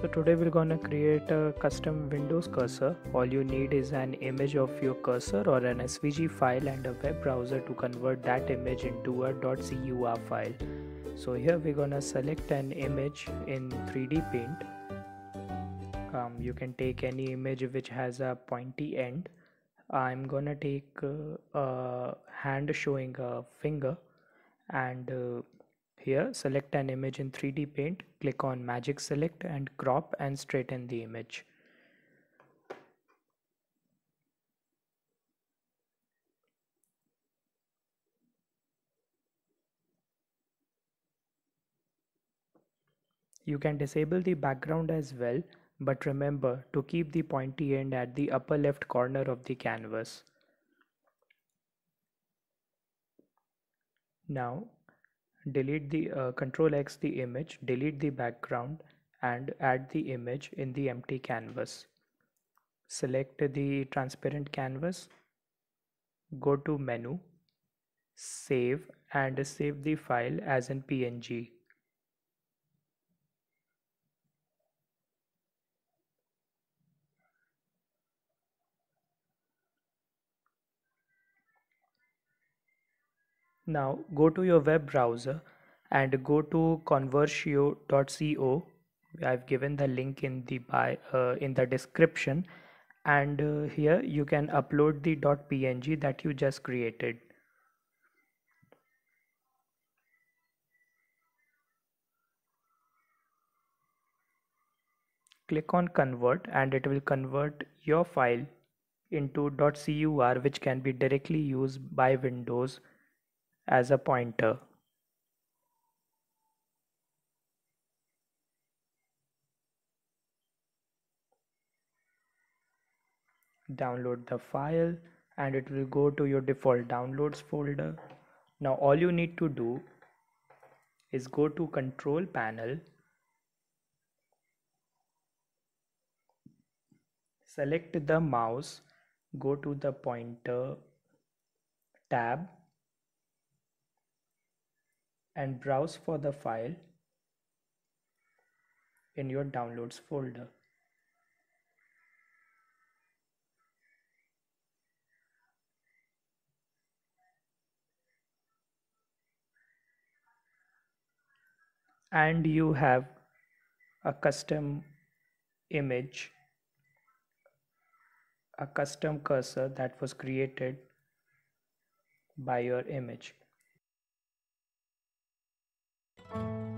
So today we're gonna create a custom Windows cursor. All you need is an image of your cursor or an SVG file and a web browser to convert that image into a .cur file. So here we're gonna select an image in 3D Paint. Um, you can take any image which has a pointy end. I'm gonna take uh, a hand showing a finger and uh, here select an image in 3D paint, click on magic select and crop and straighten the image. You can disable the background as well, but remember to keep the pointy end at the upper left corner of the canvas. Now delete the uh, control X the image, delete the background and add the image in the empty canvas. Select the transparent canvas, go to menu, save and save the file as in PNG. Now go to your web browser and go to convertio.co. I've given the link in the by uh, in the description and uh, here you can upload the .png that you just created. Click on convert and it will convert your file into .cur which can be directly used by Windows as a pointer. Download the file and it will go to your default downloads folder. Now all you need to do is go to control panel select the mouse go to the pointer tab and browse for the file in your downloads folder. And you have a custom image, a custom cursor that was created by your image thank you